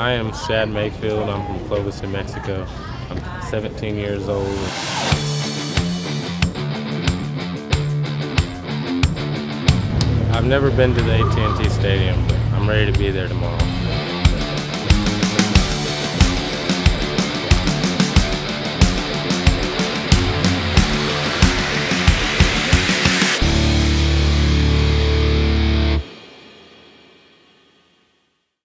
I am Shad Mayfield. I'm from Clovis, New Mexico. I'm 17 years old. I've never been to the AT&T Stadium, but I'm ready to be there tomorrow.